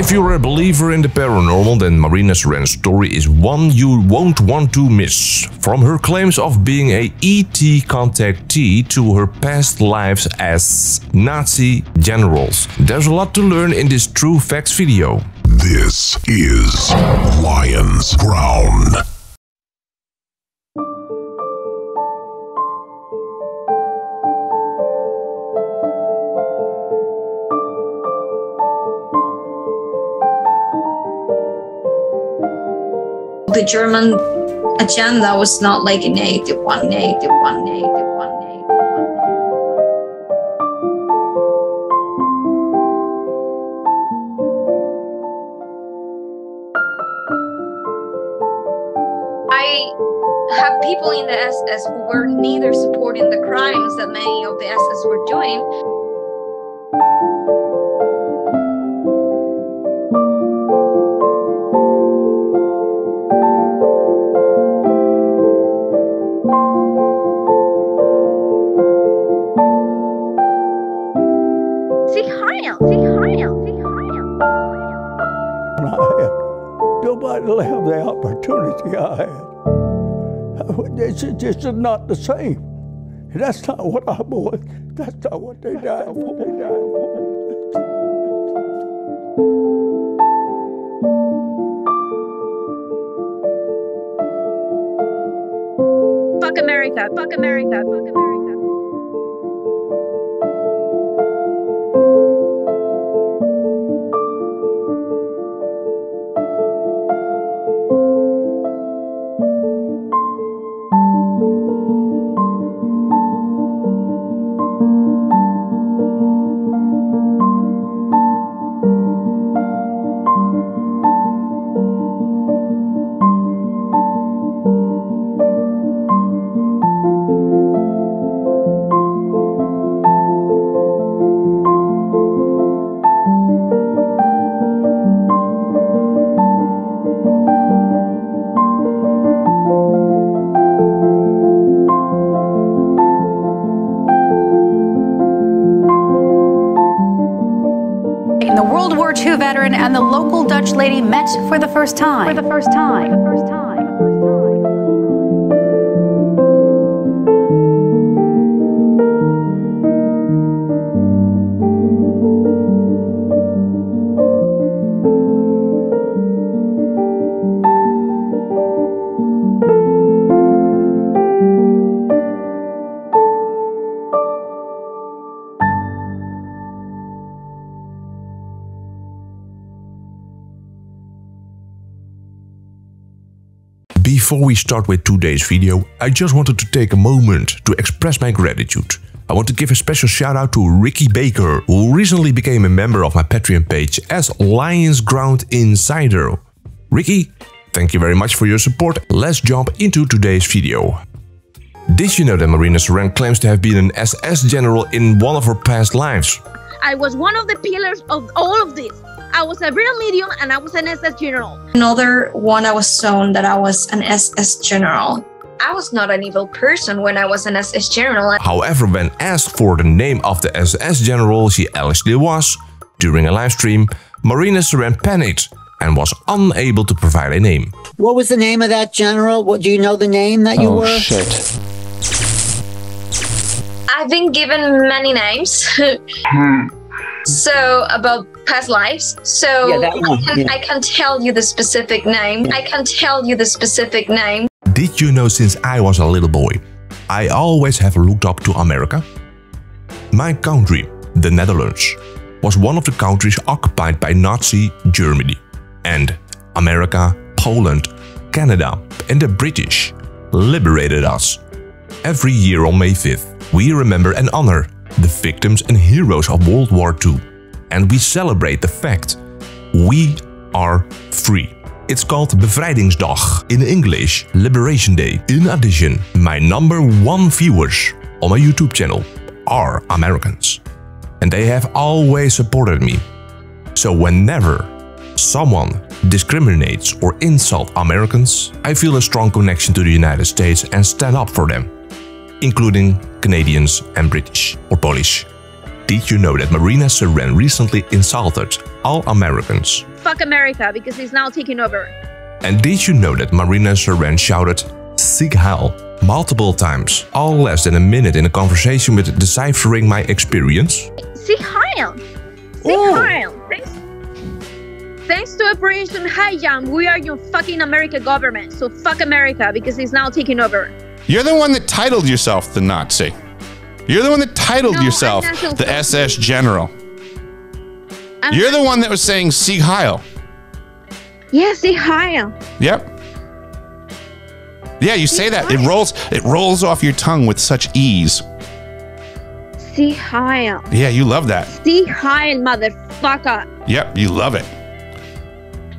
If you're a believer in the paranormal, then Marina Seren's story is one you won't want to miss. From her claims of being a ET contactee to her past lives as Nazi generals. There's a lot to learn in this True Facts video. This is Lions Ground. The German agenda was not like a negative one, negative one, negative one, have people in the SS who were neither supporting the crimes that many of the SS were doing, I had nobody will have the opportunity I had. This is just not the same. That's not what I want. That's not what they died for. They died for. Fuck America. Fuck America. Fuck America. For the first time. For the first time. For the first time. Before we start with today's video, I just wanted to take a moment to express my gratitude. I want to give a special shout out to Ricky Baker, who recently became a member of my Patreon page as Lions Ground Insider. Ricky, thank you very much for your support. Let's jump into today's video. Did you know that Marina Seren claims to have been an SS general in one of her past lives? I was one of the pillars of all of this. I was a real medium and I was an SS general. Another one I was shown that I was an SS general. I was not an evil person when I was an SS general. However, when asked for the name of the SS general she allegedly was, during a live stream, Marina Seren panicked and was unable to provide a name. What was the name of that general? What do you know the name that you Oh were? shit. I've been given many names. Hmm. So about past lives. So Yeah, that one, I, can, yeah. I can tell you the specific name. I can tell you the specific name. Did you know since I was a little boy, I always have looked up to America? My country, the Netherlands, was one of the countries occupied by Nazi Germany. And America, Poland, Canada, and the British liberated us. Every year on May 5th, we remember and honor the victims and heroes of World War II. And we celebrate the fact we are free. It's called Bevrijdingsdag, in English, Liberation Day. In addition, my number one viewers on my YouTube channel are Americans. And they have always supported me. So whenever someone discriminates or insults Americans, I feel a strong connection to the United States and stand up for them, including Canadians and British or Polish. Did you know that Marina Seren recently insulted all Americans? Fuck America because it's now taking over. And did you know that Marina Seren shouted Sieg Heil multiple times, all less than a minute in a conversation with deciphering my experience? Sieg Heil. Sieg Oh. Heil. Thanks. Thanks to Operation High Jump, we are your fucking America government. So fuck America because it's now taking over. You're the one that titled yourself the Nazi. You're the one that titled No, yourself the SS General. I'm You're the one that was saying Sieg Heil. Yeah, Sieg Heil. Yep. Yeah, you say that. It rolls it rolls off your tongue with such ease. Sieg Heil. Yeah, you love that. Sieg Heil, motherfucker. Yep, you love it.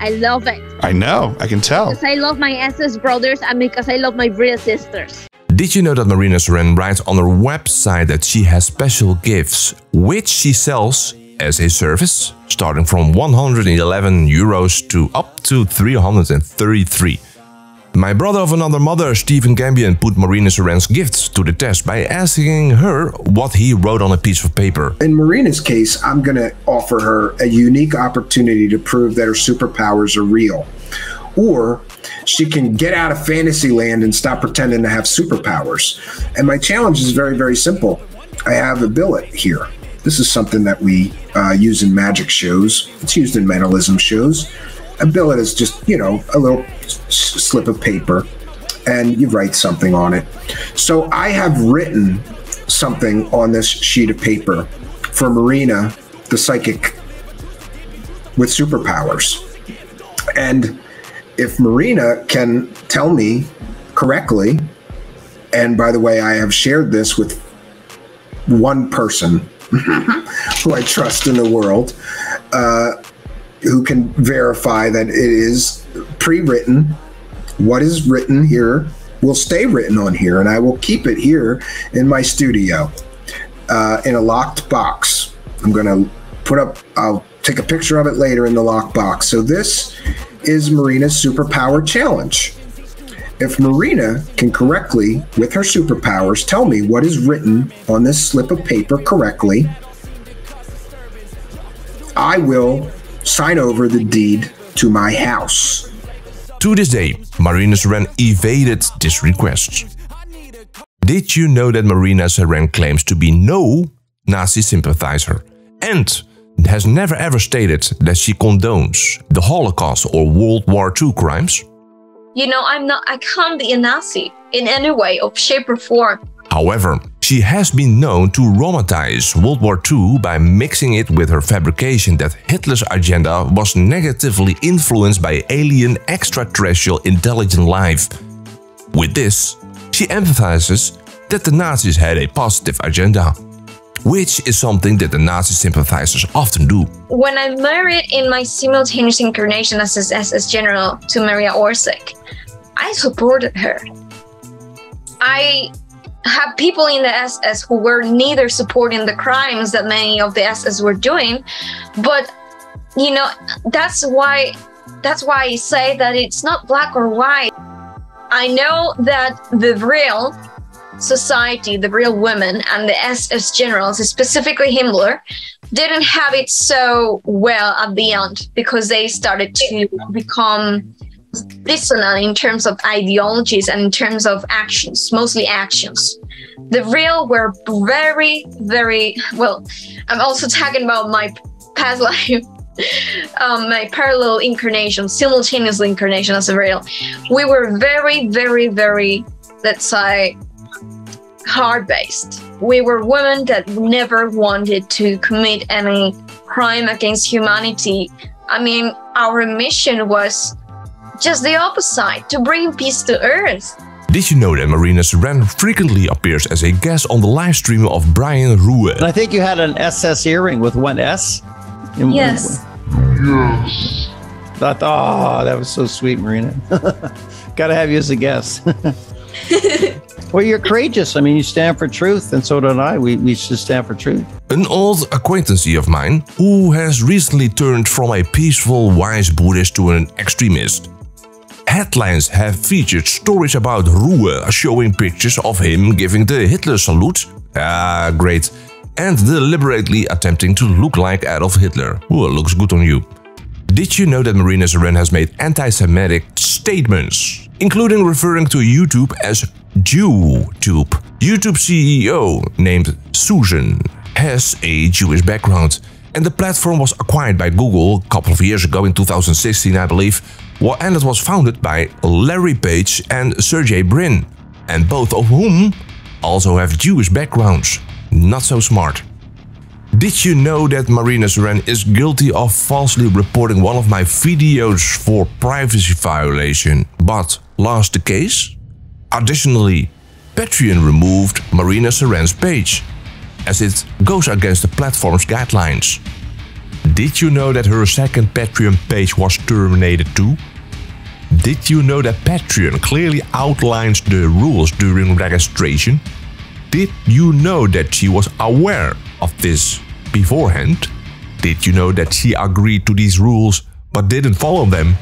I love it. I know. I can tell. Because I love my SS brothers and because I love my Vril sisters. Did you know that Marina Seren writes on her website that she has special gifts, which she sells as a service, starting from 111 euros to up to 333? My brother of another mother, Stephen Gambian, put Marina Seren's gifts to the test by asking her what he wrote on a piece of paper. In Marina's case, I'm going to offer her a unique opportunity to prove that her superpowers are real. Or she can get out of fantasy land and stop pretending to have superpowers. And my challenge is very, very simple. I have a billet here. This is something that we uh, use in magic shows, it's used in mentalism shows. A billet is just, you know, a little slip of paper and you write something on it. So I have written something on this sheet of paper for Marina, the psychic with superpowers. And if Marina can tell me correctly, and by the way, I have shared this with one person who I trust in the world, uh, who can verify that it is pre written. What is written here will stay written on here, and I will keep it here in my studio uh, in a locked box. I'm going to put up, I'll take a picture of it later in the locked box. So, this is Marina's Superpower Challenge. If Marina can correctly, with her superpowers, tell me what is written on this slip of paper correctly, I will sign over the deed to my house. To this day, Marina Seren evaded this request. Did you know that Marina Seren claims to be no Nazi sympathizer and has never ever stated that she condones the Holocaust or World War II crimes? You know, I'm not, I can't be a Nazi in any way, of shape, or form. However, she has been known to romanticize World War II by mixing it with her fabrication that Hitler's agenda was negatively influenced by alien extraterrestrial intelligent life. With this, she emphasizes that the Nazis had a positive agenda, which is something that the Nazi sympathizers often do. When I married in my simultaneous incarnation as SS general to Maria Orsic, I supported her. I have people in the SS who were neither supporting the crimes that many of the SS were doing, but you know that's why that's why I say that it's not black or white. I know that the Vril society, the Vril women, and the SS generals, specifically Himmler, didn't have it so well at the end because they started to become dissonant in terms of ideologies and in terms of actions, mostly actions. The Vril were very, very well. I'm also talking about my past life, um, my parallel incarnation, simultaneous incarnation as a Vril. We were very, very, very, let's say, hard based. We were women that never wanted to commit any crime against humanity. I mean, our mission was just the opposite to bring peace to earth. Did you know that Marina Seren frequently appears as a guest on the live stream of Brian Ruhe? I think you had an SS earring with one S. in- Yes. Thought, oh, that was so sweet, Marina. Got to have you as a guest. well, you're courageous. I mean, you stand for truth, and so did I. We, we should stand for truth. An old acquaintance of mine who has recently turned from a peaceful, wise Buddhist to an extremist. Headlines have featured stories about Ruhe showing pictures of him giving the Hitler salute. Ah, great. and deliberately attempting to look like Adolf Hitler. Ooh, looks good on you. Did you know that Marina Seren has made anti-Semitic statements, including referring to YouTube as JewTube? YouTube CEO named Susan has a Jewish background, and the platform was acquired by Google a couple of years ago in 2016, I believe, and it was founded by Larry Page and Sergey Brin, and both of whom also have Jewish backgrounds. Not so smart. Did you know that Marina Seren is guilty of falsely reporting one of my videos for privacy violation, but lost the case? Additionally, Patreon removed Marina Seren's page, as it goes against the platform's guidelines. Did you know that her second Patreon page was terminated too? Did you know that Patreon clearly outlines the rules during registration? Did you know that she was aware of this beforehand? Did you know that she agreed to these rules but didn't follow them?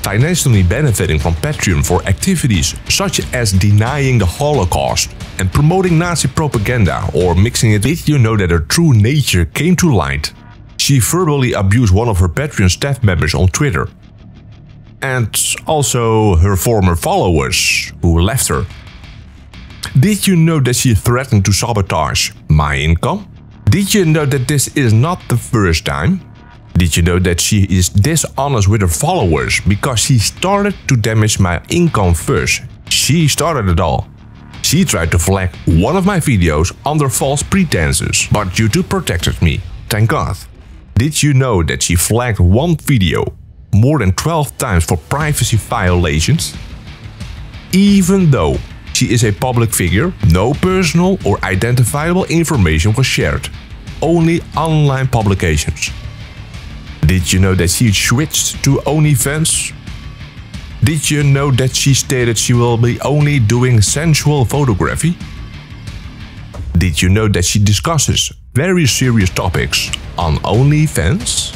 Financially benefiting from Patreon for activities such as denying the Holocaust and promoting Nazi propaganda or mixing it. Did you know that her true nature came to light? She verbally abused one of her Patreon staff members on Twitter. And also her former followers who left her. Did you know that she threatened to sabotage my income? Did you know that this is not the first time? Did you know that she is dishonest with her followers because she started to damage my income first? She started it all. She tried to flag one of my videos under false pretenses, but YouTube protected me, thank God. Did you know that she flagged one video more than 12 times for privacy violations? Even though she is a public figure, no personal or identifiable information was shared, only online publications. Did you know that she switched to OnlyFans? Did you know that she stated she will be only doing sensual photography? Did you know that she discusses very serious topics on OnlyFans?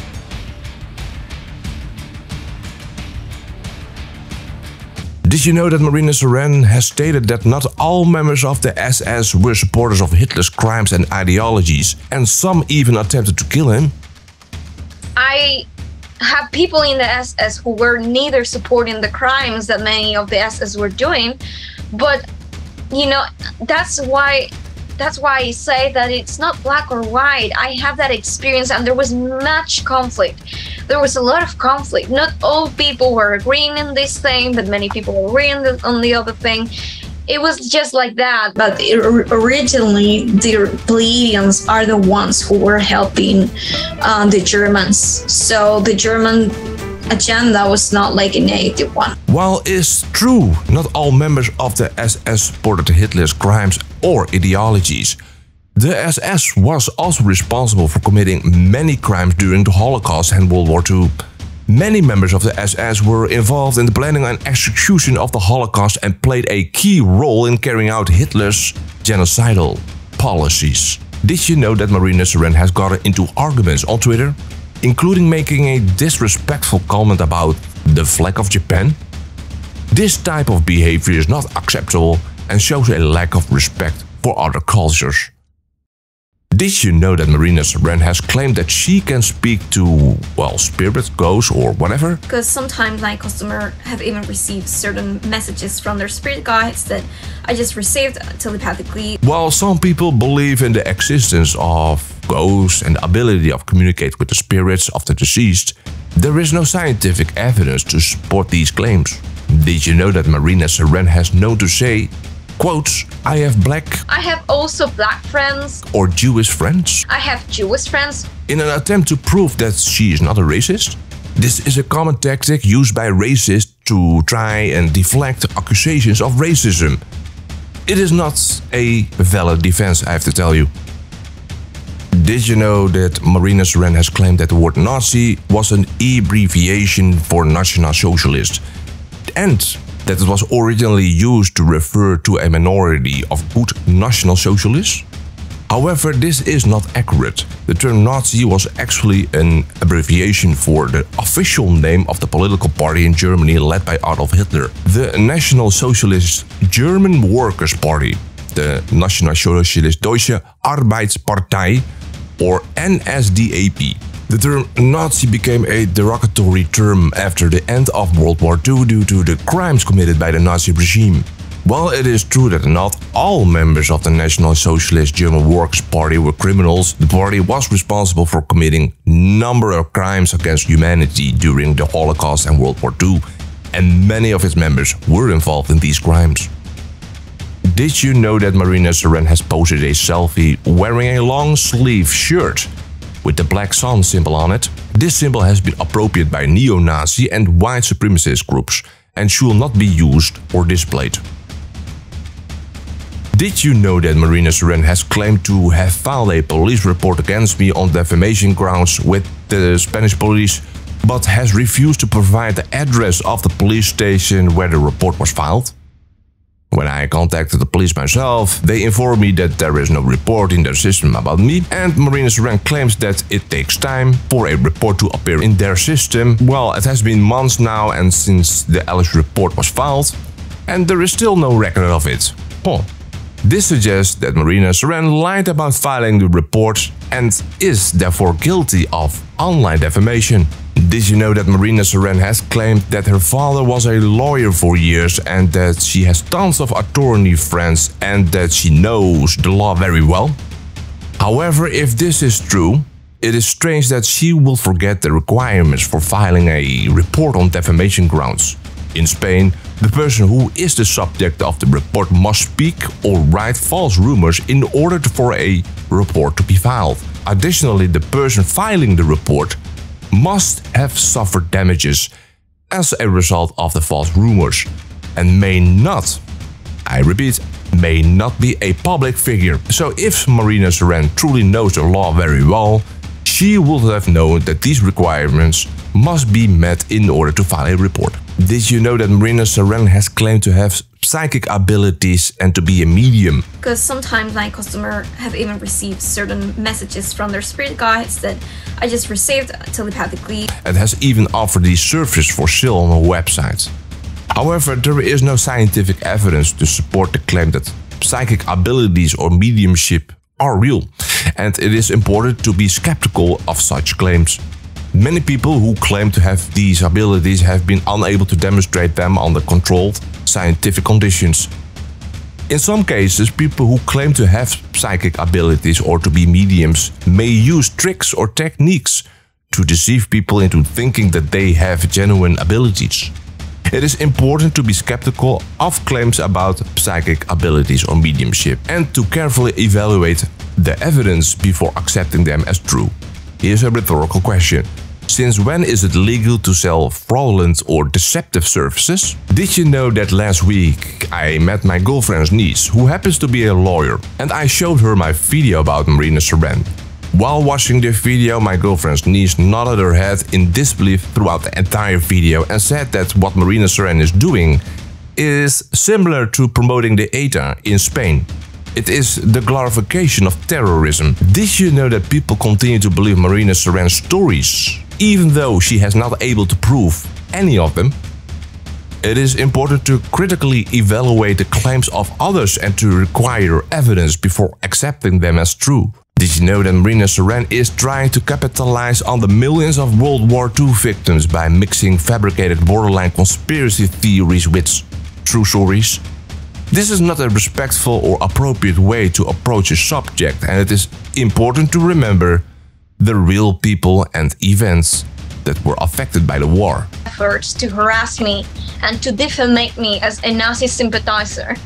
Did you know that Marina Seren has stated that not all members of the SS were supporters of Hitler's crimes and ideologies, and some even attempted to kill him? I have people in the SS who were neither supporting the crimes that many of the SS were doing, but you know that's why that's why I say that it's not black or white. I have that experience, and there was much conflict. There was a lot of conflict. Not all people were agreeing in this thing, but many people were agreeing on the other thing. It was just like that. But originally, the Pleiadians are the ones who were helping uh, the Germans. So the German agenda was not like a negative one. While it's true, not all members of the SS supported Hitler's crimes or ideologies. The SS was also responsible for committing many crimes during the Holocaust and World War II. Many members of the SS were involved in the planning and execution of the Holocaust and played a key role in carrying out Hitler's genocidal policies. Did you know that Marina Seren has gotten into arguments on Twitter including making a disrespectful comment about the flag of Japan. This type of behavior is not acceptable and shows a lack of respect for other cultures. Did you know that Marina Seren has claimed that she can speak to, well, spirits, ghosts, or whatever? Because sometimes my customer have even received certain messages from their spirit guides that I just received telepathically. While some people believe in the existence of ghosts and the ability of communicate with the spirits of the deceased, there is no scientific evidence to support these claims. Did you know that Marina Seren has no to say Quotes, I have black. I have also black friends. Or Jewish friends. I have Jewish friends. In an attempt to prove that she is not a racist. This is a common tactic used by racists to try and deflect accusations of racism. It is not a valid defense, I have to tell you. Did you know that Marina Seren has claimed that the word Nazi was an abbreviation for National Socialist? And that it was originally used to refer to a minority of good National Socialists? However, this is not accurate. The term Nazi was actually an abbreviation for the official name of the political party in Germany led by Adolf Hitler, the National Socialist German Workers' Party. the National Socialist Deutsche Arbeitspartei, or NSDAP. The term Nazi became a derogatory term after the end of World War II due to the crimes committed by the Nazi regime. While it is true that not all members of the National Socialist German Workers' Party were criminals, the party was responsible for committing number of crimes against humanity during the Holocaust and World War II, and many of its members were involved in these crimes. Did you know that Marina Seren has posted a selfie wearing a long sleeve shirt with the Black Sun symbol on it? This symbol has been appropriated by neo-Nazi and white supremacist groups and should not be used or displayed. Did you know that Marina Seren has claimed to have filed a police report against me on defamation grounds with the Spanish police, but has refused to provide the address of the police station where the report was filed? When I contacted the police myself, they informed me that there is no report in their system about me, and Marina Seren claims that it takes time for a report to appear in their system. Well, it has been months now and since the Alice report was filed, and there is still no record of it. Huh. This suggests that Marina Seren lied about filing the report and is therefore guilty of online defamation. Did you know that Marina Seren has claimed that her father was a lawyer for years and that she has tons of attorney friends and that she knows the law very well? However, if this is true, it is strange that she will forget the requirements for filing a report on defamation grounds. In Spain, the person who is the subject of the report must speak or write false rumors in order for a report to be filed. Additionally, the person filing the report must have suffered damages as a result of the false rumors and may not, I repeat, may not be a public figure. So if Marina Seren truly knows the law very well, she would have known that these requirements must be met in order to file a report. Did you know that Marina Seren has claimed to have psychic abilities and to be a medium? Because sometimes my customer have even received certain messages from their spirit guides that I just received telepathically. And has even offered these services for sale on her website. However, there is no scientific evidence to support the claim that psychic abilities or mediumship are real, and it is important to be skeptical of such claims. Many people who claim to have these abilities have been unable to demonstrate them under controlled scientific conditions. In some cases, people who claim to have psychic abilities or to be mediums may use tricks or techniques to deceive people into thinking that they have genuine abilities. It is important to be skeptical of claims about psychic abilities or mediumship and to carefully evaluate the evidence before accepting them as true. Here's a rhetorical question. Since when is it legal to sell fraudulent or deceptive services? Did you know that last week I met my girlfriend's niece, who happens to be a lawyer, and I showed her my video about Marina Seren. While watching the video, my girlfriend's niece nodded her head in disbelief throughout the entire video and said that what Marina Seren is doing is similar to promoting the ETA in Spain. It is the glorification of terrorism. Did you know that people continue to believe Marina Seren's stories, even though she has not able to prove any of them? It is important to critically evaluate the claims of others and to require evidence before accepting them as true. Did you know that Marina Seren is trying to capitalize on the millions of World War II victims by mixing fabricated borderline conspiracy theories with true stories? This is not a respectful or appropriate way to approach a subject, and it is important to remember the real people and events that were affected by the war. efforts to harass me and to defamate me as a Nazi sympathizer.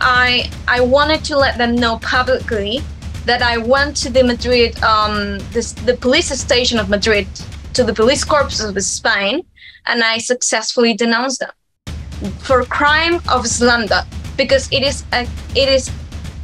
I I wanted to let them know publicly that I went to the Madrid, um, this, the police station of Madrid, to the police corps of Spain, and I successfully denounced them for crime of slander because it is a, it is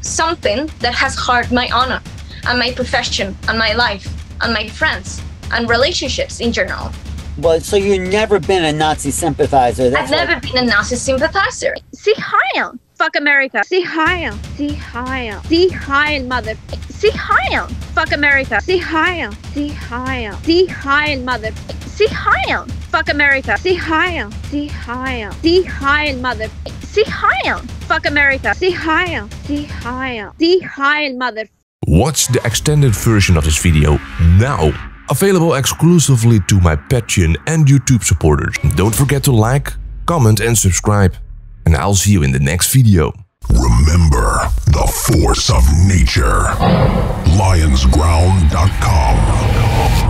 something that has hurt my honor and my profession and my life and my friends and relationships in general. Well, so you've never been a Nazi sympathizer. I've never been a Nazi sympathizer. Sieg Heil. Fuck America. Sieg Heil. Sieg Heil. Sieg Heil, mother. Sieg Heil. Fuck America. Sieg Heil. Sieg Heil. Sieg Heil, mother. Sieg Heil. Fuck America. Sieg Heil. Sieg Heil. Sieg Heil, mother. Sieg Heil. Fuck America. Sieg Heil. Sieg Heil. Sieg Heil, mother. Watch the extended version of this video now. Available exclusively to my Patreon and YouTube supporters. Don't forget to like, comment and subscribe. And I'll see you in the next video. Remember the force of nature. Lionsground.com.